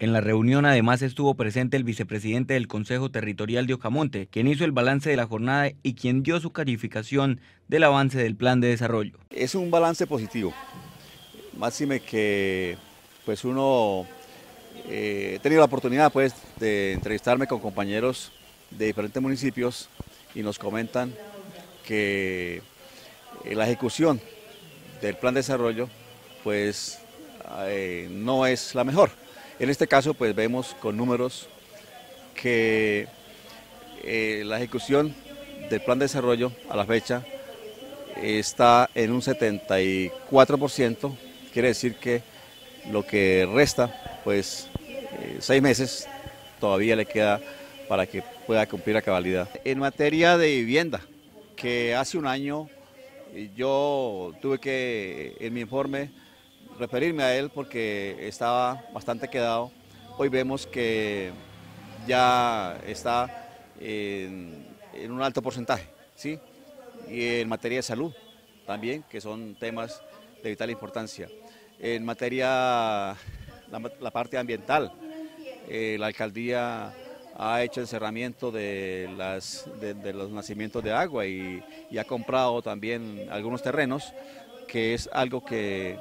En la reunión además estuvo presente el vicepresidente del Consejo Territorial de Ocamonte, quien hizo el balance de la jornada y quien dio su calificación del avance del plan de desarrollo. Es un balance positivo, máxime que pues uno eh, he tenido la oportunidad pues de entrevistarme con compañeros de diferentes municipios y nos comentan que eh, la ejecución del plan de desarrollo pues eh, no es la mejor. En este caso, pues vemos con números que eh, la ejecución del plan de desarrollo a la fecha está en un 74%, quiere decir que lo que resta, pues eh, seis meses todavía le queda para que pueda cumplir a cabalidad. En materia de vivienda, que hace un año yo tuve que, en mi informe, referirme a él porque estaba bastante quedado. Hoy vemos que ya está en, un alto porcentaje, ¿sí? Y en materia de salud también, que son temas de vital importancia. En materia, la, parte ambiental, eh, la alcaldía ha hecho encerramiento de, las, de, los nacimientos de agua y ha comprado también algunos terrenos, que es algo que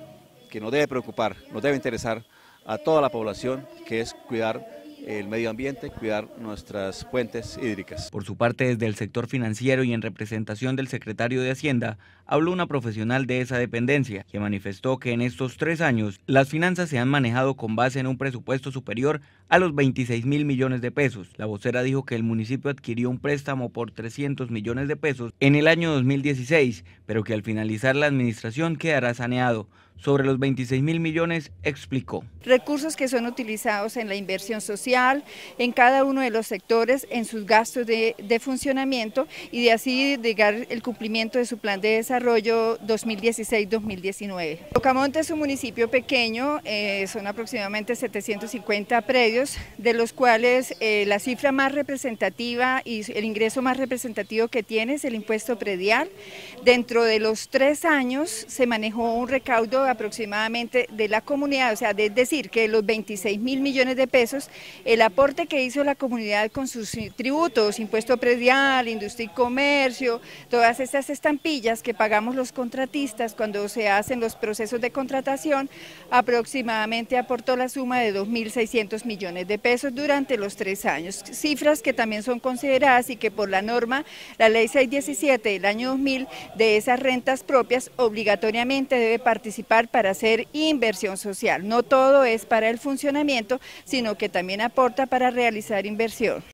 que nos debe preocupar, nos debe interesar a toda la población, que es cuidar el medio ambiente, cuidar nuestras fuentes hídricas. Por su parte, desde el sector financiero y en representación del secretario de Hacienda, habló una profesional de esa dependencia, que manifestó que en estos tres años las finanzas se han manejado con base en un presupuesto superior a los 26 mil millones de pesos. La vocera dijo que el municipio adquirió un préstamo por 300 millones de pesos en el año 2016, pero que al finalizar la administración quedará saneado. Sobre los 26 mil millones, explicó. Recursos que son utilizados en la inversión social, en cada uno de los sectores, en sus gastos de, funcionamiento y de así llegar el cumplimiento de su plan de desarrollo 2016-2019. Ocamonte es un municipio pequeño, eh, son aproximadamente 750 predios, de los cuales eh, la cifra más representativa y el ingreso más representativo que tiene es el impuesto predial. Dentro de los tres años se manejó un recaudo aproximadamente de la comunidad, o sea, es decir, que los 26 mil millones de pesos, el aporte que hizo la comunidad con sus tributos, impuesto predial, industria y comercio, todas estas estampillas que pagamos los contratistas cuando se hacen los procesos de contratación, aproximadamente aportó la suma de 2.600 millones de pesos durante los tres años, cifras que también son consideradas y que por la norma, la ley 617 del año 2000, de esas rentas propias obligatoriamente debe para hacer inversión social. No todo es para el funcionamiento, sino que también aporta para realizar inversión.